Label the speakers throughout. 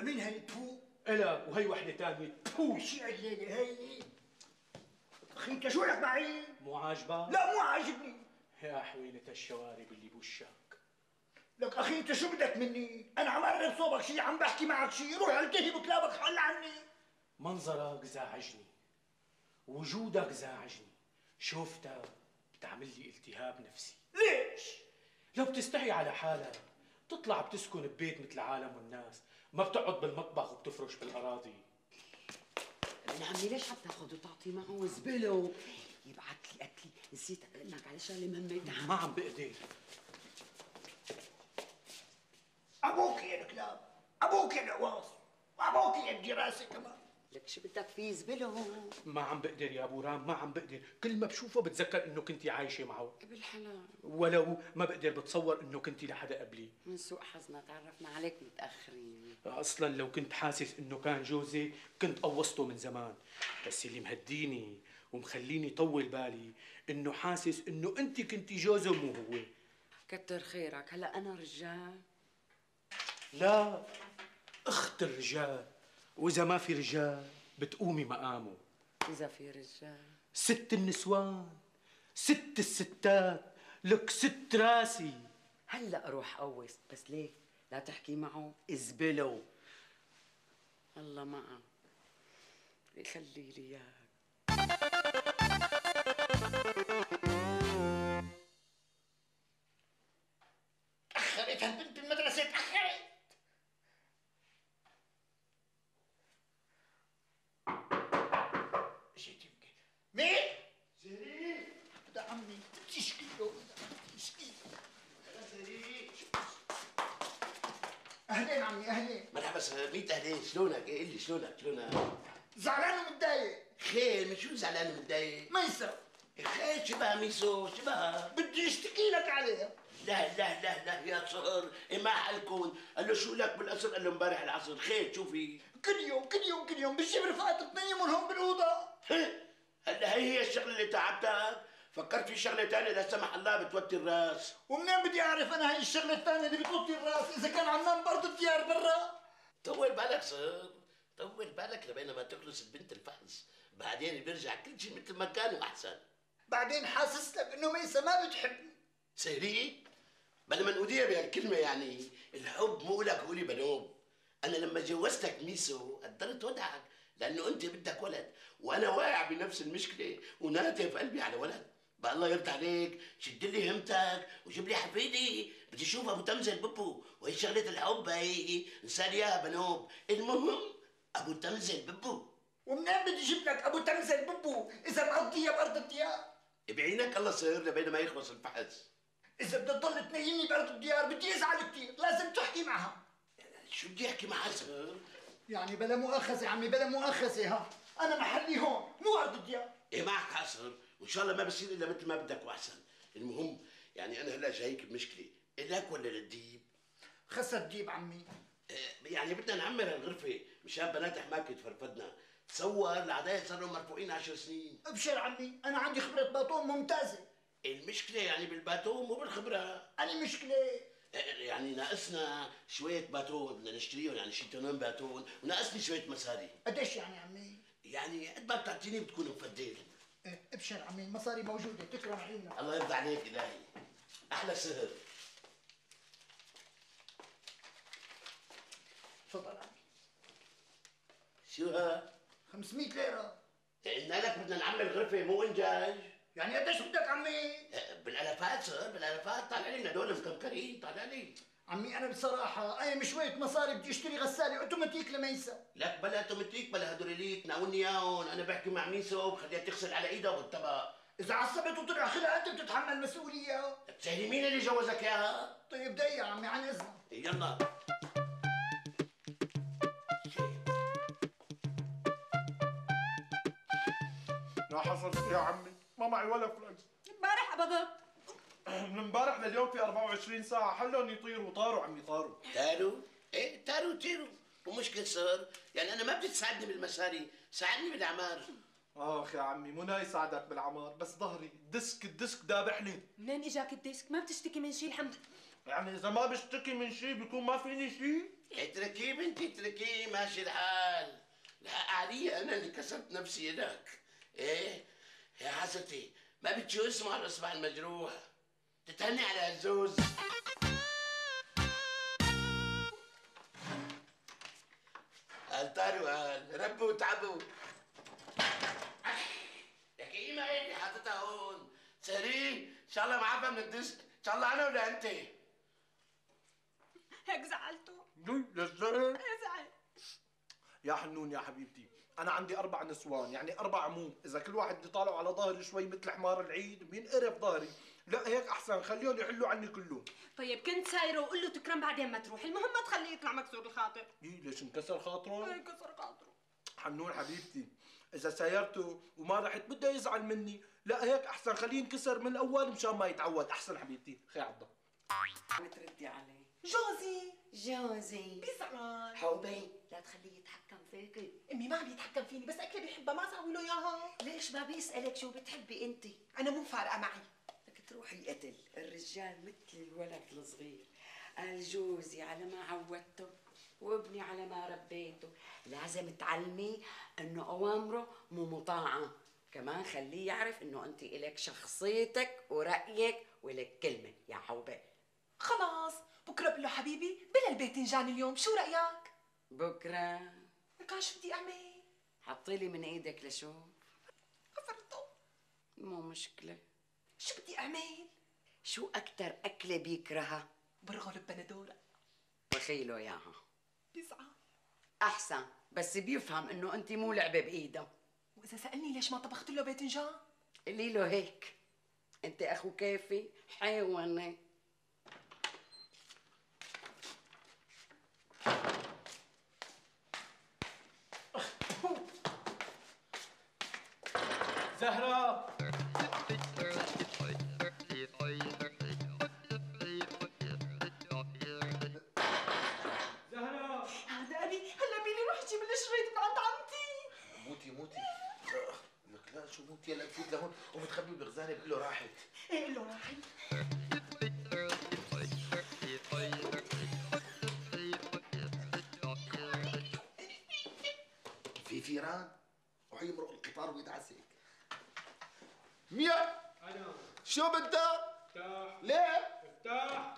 Speaker 1: لمين هي تفو
Speaker 2: إلا وهي وحدة تانية تفو
Speaker 1: شي الليلة هي أخي انت شو لك معي؟
Speaker 2: مو عاجبك؟
Speaker 1: لا مو عاجبني.
Speaker 2: يا حويلة الشوارب اللي بوشك
Speaker 1: لك أخي أنت شو بدك مني؟ أنا عم اقرب صوبك شي عم بحكي معك شي. روح التهي بكلابك حل عني.
Speaker 2: منظرك زعجني وجودك زعجني شوفتك بتعمل لي التهاب نفسي.
Speaker 1: ليش؟
Speaker 2: لو بتستحي على حالك بتطلع بتسكن ببيت مثل عالم والناس ما بتقعد بالمطبخ وبتفرش بالأراضي.
Speaker 3: ابن عمي ليش عم تاخذ وتعطي معه زبلة؟ يبعث لي اكلي نسيت أقول لك على شغلة مهمة. تعال
Speaker 2: ما عم بقدر.
Speaker 1: أبوك يا الكلاب أبوك يا العواص وأبوك يا الدراسه كمان.
Speaker 3: لك شو بدك فيه زبله
Speaker 2: ما عم بقدر يا أبو رام ما عم بقدر. كل ما بشوفه بتذكر إنه كنتي عايشة معه.
Speaker 3: بالحلال
Speaker 2: ولو ما بقدر بتصور إنه كنتي لحدا قبلي.
Speaker 3: من سوء حظنا تعرفنا عليك متأخرين.
Speaker 2: أصلا لو كنت حاسس إنه كان جوزي كنت قوصته من زمان. بس اللي مهديني ومخليني طول بالي إنه حاسس إنه أنت كنتي جوزه مو هو.
Speaker 3: كتر خيرك. هلا أنا رجال؟
Speaker 2: لا أخت الرجال. وإذا ما في رجال بتقومي مقامه.
Speaker 3: إذا في رجال.
Speaker 2: ست النسوان ست الستات لك ست راسي.
Speaker 3: هلأ أروح قوس بس ليه؟ لا تحكي معه ازبله الله معه. يخلي لي اياك
Speaker 1: تاخرت هالبنت بالمدرسة تاخرت اجيت يمكن مين؟ زهري هذا عمي تشكي له تشكي اهلين عمي
Speaker 4: سهر ميت أهلين شلونك؟ إيه لي شلونك؟ شلونك؟
Speaker 1: زعلان ومتضايق.
Speaker 4: خير من شو زعلان ومتضايق؟
Speaker 1: ميسر
Speaker 4: خير شبه ميسو شبه.
Speaker 1: بدي اشتكي لك عليها
Speaker 4: لا لا لا لا يا صهر إيه ما حالكم قال له شو لك بالعصر قال له امبارح العصر. خير شوفي.
Speaker 1: كل يوم كل يوم كل يوم. بجيب رفقات تنيمهم هون بالأوضة.
Speaker 4: هلا هي هي الشغلة اللي تعبتك. فكرت في شغلة ثانية لا سمح الله بتوتي الرأس.
Speaker 1: ومنين بدي أعرف أنا هاي الشغلة الثانية اللي بتوطي الرأس؟ إذا كان عم نام برضه الديار برا.
Speaker 4: طول بالك طول بالك لبين ما تخلص البنت الفحص. بعدين بيرجع كل شيء مثل ما كان وأحسن.
Speaker 1: بعدين حاسس لك إنه ميسا ما بتحبني
Speaker 4: سهري بل من أوديها بهالكلمة يعني الحب مو لك قولي بنوب أنا لما جوزتك ميسو قدرت ودعك لأنه أنت بدك ولد وأنا واقع بنفس المشكلة وناتف قلبي على ولد. بقى الله يرضى عليك شد لي همتك وجيب لي حفيدي. بدي أشوف ابو تمزل ببو وهي شغلة الحب هي إنسان ياها بنوب. المهم ابو تمزل ببو
Speaker 1: ومنين بدي أجيب لك ابو تمزل ببو إذا مقضيها بارض الديار.
Speaker 4: بعينك الله صهر لبين ما يخلص الفحص.
Speaker 1: إذا بدها تضل تنيمني بارض الديار بدي أزعل كثير لازم تحكي معها.
Speaker 4: شو بدي أحكي معها؟ صهر
Speaker 1: يعني بلا مؤاخذة عمي بلا مؤاخذة ها. أنا محلي هون مو أرض الديار.
Speaker 4: إيه معك حصر وإن شاء الله ما بصير إلا مثل ما بدك وأحسن. المهم يعني أنا هلأ جايك بمشكلة. لك ولا للديب؟
Speaker 1: خسر ديب عمي.
Speaker 4: آه، يعني بدنا نعمر الغرفة مشان بنات حماك يتفرفدنا تصور العداية صاروا مرفوعين عشر سنين.
Speaker 1: ابشر عمي أنا عندي خبرة باطون ممتازة.
Speaker 4: المشكلة يعني بالباتون مو بالخبره
Speaker 1: أنا مشكلة.
Speaker 4: آه، يعني ناقصنا شوية باتون بدنا نشتريهم يعني شي تنين باتون وناقصني شوية مصاري.
Speaker 1: قديش يعني عمي؟
Speaker 4: يعني قد ما بتعطيني بتكون مفدل
Speaker 1: إيه، ابشر عمي المصاري موجودة. تكرم عيونك.
Speaker 4: الله يرضى عليك إلهي. أحلى سهر.
Speaker 1: تفضل.
Speaker 4: شو ها
Speaker 1: 500 ليرة.
Speaker 4: قلنا لك بدنا نعمل غرفة مو إنجاج.
Speaker 1: يعني قديش بدك عمي؟
Speaker 4: بالالافات صار بالالافات طالع لي هدول مكمكرين طالع لي.
Speaker 1: عمي أنا بصراحة أنا مش شوية مصاري بدي أشتري غسالة أوتوماتيك لميسا.
Speaker 4: لك بلا تومتيك بلا هدول تناولني إياهم. أنا بحكي مع ميسو بخليها تغسل على إيدها بالطبق
Speaker 1: إذا عصبت وطلع خلع أنت بتتحمل المسؤوليه
Speaker 4: بتسهلي مين اللي جوزك اياها؟
Speaker 1: طيب دقيقة عمي عن إذنك.
Speaker 4: يلا.
Speaker 5: لا حصل يا عمي ما معي ولا فلوس.
Speaker 6: امبارح قبضت
Speaker 5: من امبارح لليوم في 24 ساعة حلهم يطيروا طاروا عمي طاروا.
Speaker 4: طاروا إيه طاروا طيروا ومشكل صار. يعني أنا ما بدي تساعدني بالمساري ساعدني بالعمار.
Speaker 5: آخ يا عمي مو ناي ساعدك بالعمار بس ظهري الديسك الديسك دابحني.
Speaker 6: منين إجاك الديسك؟ ما بتشتكي من شي الحمد.
Speaker 5: يعني إذا ما بشتكي من شيء بيكون ما فيني شيء.
Speaker 4: اتركيه بنتي اتركيه ماشي الحال. الحق علي أنا اللي كسرت نفسي هناك. إيه؟ يا حسنتي ما بتشو اسمع الاصبع المجروح. تتهني على هالزوز قال طاروا قال ربوا وتعبوا. لك إيه ما هي اللي حاططها هون؟ سري إن شاء الله معفى من الدش إن شاء الله أنا ولا أنت.
Speaker 6: هيك زعلته زعل
Speaker 5: يا حنون يا حبيبتي. أنا عندي أربع نسوان يعني أربع عموم. إذا كل واحد يطالعوا على ظهري شوي مثل حمار العيد بينقرف ظهري. لا هيك أحسن. خليهم يحلوا عني كلهم.
Speaker 6: طيب كنت سايرة وقول له تكرم بعدين ما تروح. المهم ما تخليه يطلع مكسور الخاطر.
Speaker 5: إيه ليش انكسر خاطره؟
Speaker 6: هيك كسر خاطره.
Speaker 5: حنون حبيبتي. إذا سايرته وما رحت بده يزعل مني. لا هيك أحسن. خليه ينكسر من الأول مشان ما يتعود. أحسن حبيبتي. خي عضه
Speaker 3: بتردي عليه.
Speaker 6: جوزي.
Speaker 3: جوزي.
Speaker 6: بيزعل
Speaker 3: حوبي لا تخليه يتحكم فيكي
Speaker 6: إمي ما عم يتحكم فيني بس اكله بيحبها ما ساوي له إياها.
Speaker 3: ليش ما بيسألك شو بتحبي أنت؟
Speaker 6: أنا مو فارقة معي.
Speaker 3: بدك تروحي القتل. الرجال مثل الولد الصغير. قال جوزي على ما عودته وابني على ما ربيته. لازم تعلميه إنه أوامره مو مطاعه كمان خليه يعرف إنه أنت إلك شخصيتك ورأيك ولك كلمة. يا حوبة.
Speaker 6: خلاص. بكرة بقول له حبيبي بلا الباذنجان اليوم شو رأيك؟
Speaker 3: بكرة.
Speaker 6: لك شو بدي أعمل.
Speaker 3: حطي لي من إيدك لشوف.
Speaker 6: حفرته
Speaker 3: مو مشكلة.
Speaker 6: شو بدي أعمل؟
Speaker 3: شو أكتر أكلة بيكرهها؟
Speaker 6: برغل بندوره
Speaker 3: بخيله إياها.
Speaker 6: بيزعل.
Speaker 3: أحسن بس بيفهم إنه أنت مو لعبة بإيده.
Speaker 6: وإذا سألني ليش ما طبخت له باذنجان
Speaker 3: قولي له هيك. أنت أخو كيفي؟
Speaker 7: حيوانة. لا شو موتي هلا بفوت لهون ومتخبي بالخزانه بقول له راحت.
Speaker 6: إيه قول له راحي
Speaker 7: في فيران؟ وحيمرق القطار ويدعسك ميا!
Speaker 2: أنا.
Speaker 7: شو بدك؟
Speaker 2: افتح.
Speaker 7: ليه؟
Speaker 2: افتح.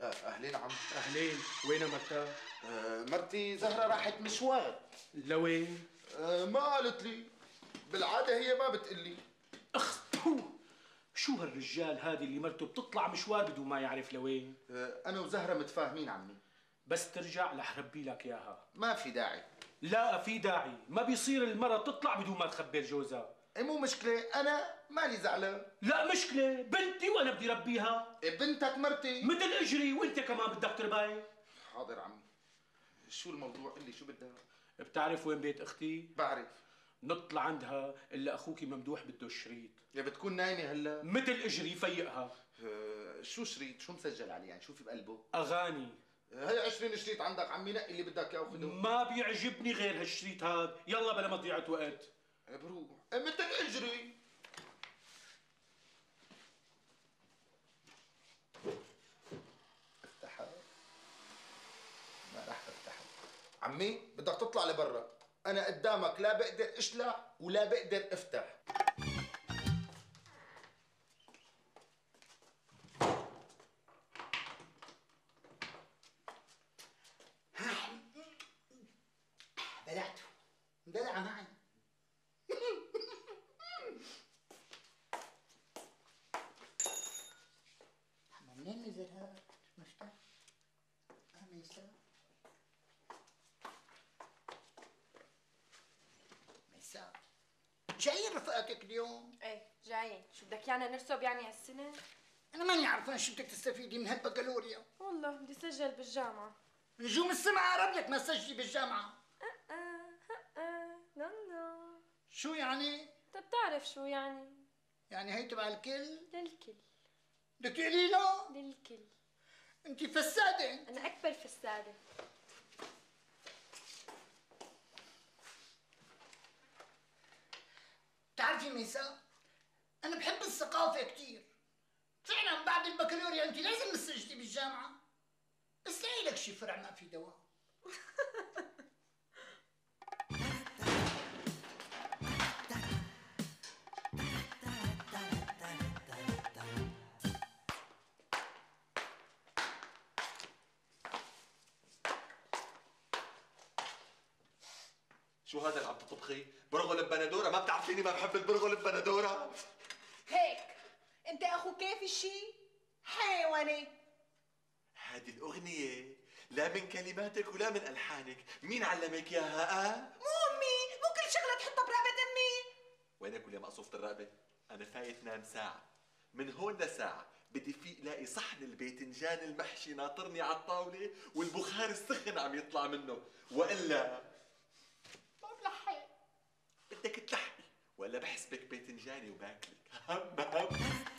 Speaker 7: آه، أهلين عم.
Speaker 2: أهلين. وين مرتاح؟
Speaker 7: آه، مرتي زهرة راحت مشوار.
Speaker 2: لوين؟
Speaker 7: آه، ما قالت لي. بالعادة هي ما بتقلي.
Speaker 2: أخ شو هالرجال هذه اللي مرته بتطلع مشوار بدون ما يعرف لوين؟
Speaker 7: آه، أنا وزهرة متفاهمين عمي
Speaker 2: بس ترجع رح ربي لك إياها.
Speaker 7: ما في داعي.
Speaker 2: لا في داعي. ما بيصير المرة تطلع بدون ما تخبر جوزها.
Speaker 7: إيه، مو مشكلة. أنا مالي زعلان.
Speaker 2: لا مشكلة. بنتي وأنا بدي ربيها.
Speaker 7: إيه، بنتك مرتي.
Speaker 2: مثل إجري. وأنت كمان بدك ترباي.
Speaker 7: حاضر عمي. شو الموضوع؟ قل لي شو بدها.
Speaker 2: بتعرف وين بيت أختي؟
Speaker 7: بعرف.
Speaker 2: نطلع عندها إلا أخوك ممدوح بده الشريط
Speaker 7: يا بتكون نايمة هلا.
Speaker 2: مثل إجري فيقها
Speaker 7: آه، شو شريط؟ شو مسجل عليه؟ يعني شو في بقلبه؟
Speaker 2: أغاني.
Speaker 7: هي 20 شريط عندك عمي نقي اللي بدك اياه وخده
Speaker 2: ما بيعجبني غير هالشريط هاد يلا بلا مضيعة وقت.
Speaker 7: إيه، بروح. إيه، مثل إجري. افتحها. ما راح أفتحها. عمي بدك تطلع لبرا. أنا قدامك لا بقدر أشلع ولا بقدر أفتح.
Speaker 1: بلعته. دلع معي. رفقاتك اليوم؟
Speaker 8: إيه جايين. شو بدك يانا نرسب يعني هالسنة؟
Speaker 1: أنا ماني عارفان شو بدك تستفيدي من هالبكالوريا.
Speaker 8: والله بدي سجل بالجامعة.
Speaker 1: نجوم السمعة قرب لك ما تسجلي بالجامعة.
Speaker 8: أه أه لا لا.
Speaker 1: شو يعني؟
Speaker 8: انت بتعرف شو يعني؟
Speaker 1: يعني هي تبع الكل؟
Speaker 8: للكل.
Speaker 1: بدك تقولي له؟
Speaker 8: للكل.
Speaker 1: انت فسادة.
Speaker 8: أنا أكبر فسادة.
Speaker 1: بتعرفي ميسا؟ أنا بحب الثقافة كتير. فعلا بعد البكالوريا بكالوريا انت لازم تسجلي بالجامعة. بس لاقي لك شي فرع ما في دواء.
Speaker 9: شو هذا اللي عم تطبخي؟ برغل بندوره ما بتعرفيني ما بحب البرغل بندوره
Speaker 6: هيك. انت اخو كيف الشي؟ حيواني.
Speaker 9: هذه الأغنية لا من كلماتك ولا من ألحانك. مين علمك إياها آه؟
Speaker 6: مو أمي. مو كل شغلة تحطها برقبة أمي.
Speaker 9: وينك ويا مقصوفة الرقبة؟ أنا فايت نام ساعة. من هون لساعة بدي فيق لاقي صحن الباذنجان المحشي ناطرني على الطاولة والبخار السخن عم يطلع منه. وإلا ما بلحق بدك تلحقي ولا بحسبك باذنجاني وباكلك. هم هم.